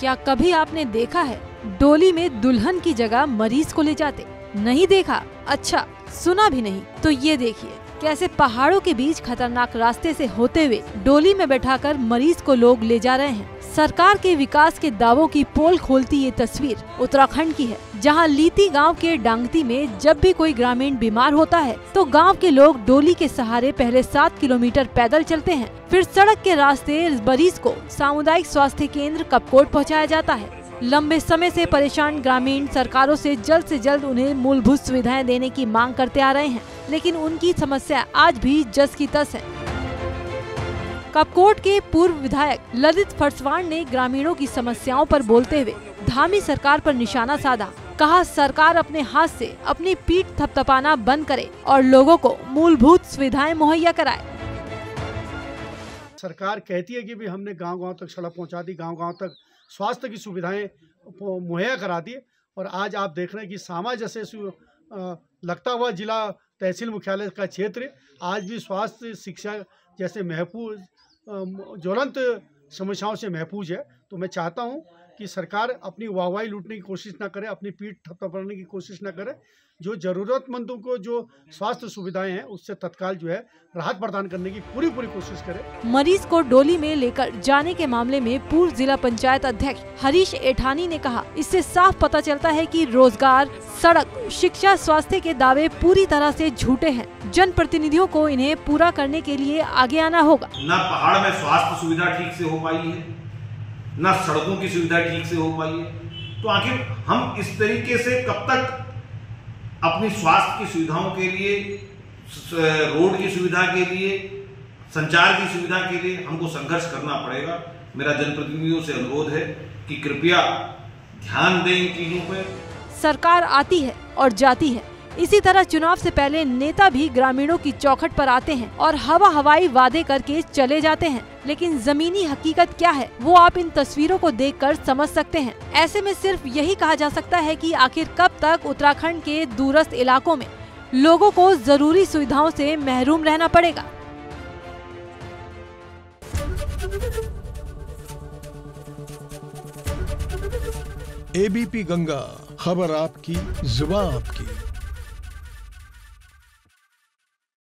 क्या कभी आपने देखा है? डोली में दुल्हन की जगह मरीज़ को ले जाते। नहीं देखा? अच्छा सुना भी नहीं। तो ये देखिए। कैसे पहाड़ों के बीच खतरनाक रास्ते से होते हुए डोली में बैठाकर मरीज़ को लोग ले जा रहे हैं। सरकार के विकास के दावों की पोल खोलती ये तस्वीर उत्तराखंड की है, जहाँ लीती गाँव के डांगती में जब भी कोई ग्रामीण बीमार होता है तो गाँव के लोग डोली के सहारे पहले सात किलोमीटर पैदल चलते हैं। फिर सड़क के रास्ते मरीज़ को सामुदायिक स्वास्थ्य केंद्र कपकोट पहुँचाया जाता है। लंबे समय से परेशान ग्रामीण सरकारों से जल्द से जल्द उन्हें मूलभूत सुविधाएँ देने की मांग करते आ रहे हैं, लेकिन उनकी समस्या आज भी जस की तस है। कपकोट के पूर्व विधायक ललित फरसवाण ने ग्रामीणों की समस्याओं पर बोलते हुए धामी सरकार पर निशाना साधा। कहा, सरकार अपने हाथ से अपनी पीठ थपथपाना बंद करे और लोगों को मूलभूत सुविधाएँ मुहैया कराए। सरकार कहती है कि भी हमने गांव-गांव तक सड़क पहुँचा दी, गांव-गांव तक स्वास्थ्य की सुविधाएँ मुहैया करा दी और आज आप देख रहे हैं कि सामा जैसे लगता हुआ जिला तहसील मुख्यालय का क्षेत्र आज भी स्वास्थ्य शिक्षा जैसे महफूज ज्वलंत समस्याओं से महफूज है। तो मैं चाहता हूँ कि सरकार अपनी वाहवाही लूटने की कोशिश ना करे अपनी पीठ थपथपाने की कोशिश ना करे। जो ज़रूरतमंदों को जो स्वास्थ्य सुविधाएँ हैं उससे तत्काल जो है राहत प्रदान करने की पूरी पूरी कोशिश करे। मरीज़ को डोली में लेकर जाने के मामले में पूर्व जिला पंचायत अध्यक्ष हरीश एठानी ने कहा इससे साफ़ पता चलता है कि रोज़गार सड़क शिक्षा स्वास्थ्य के दावे पूरी तरह से झूठे हैं। जन प्रतिनिधियों को इन्हें पूरा करने के लिए आगे आना होगा। न पहाड़ में स्वास्थ्य सुविधा ठीक से हो पाई है न सड़कों की सुविधा ठीक से हो पाई है। तो आखिर हम इस तरीके से कब तक अपनी स्वास्थ्य की सुविधाओं के लिए रोड की सुविधा के लिए, संचार की सुविधा के लिए हमको संघर्ष करना पड़ेगा? मेरा जनप्रतिनिधियों से अनुरोध है कि कृपया ध्यान दें इन चीज़ों पर सरकार आती है और जाती है। इसी तरह चुनाव से पहले नेता भी ग्रामीणों की चौखट पर आते हैं और हवा हवाई वादे करके चले जाते हैं। लेकिन जमीनी हकीकत क्या है? वो आप इन तस्वीरों को देखकर समझ सकते हैं। ऐसे में सिर्फ़ यही कहा जा सकता है कि आखिर कब तक उत्तराखंड के दूरस्थ इलाकों में लोगों को ज़रूरी सुविधाओं से महरूम रहना पड़ेगा। एबीपी गंगा, खबर आपकी, जुबा आपकी।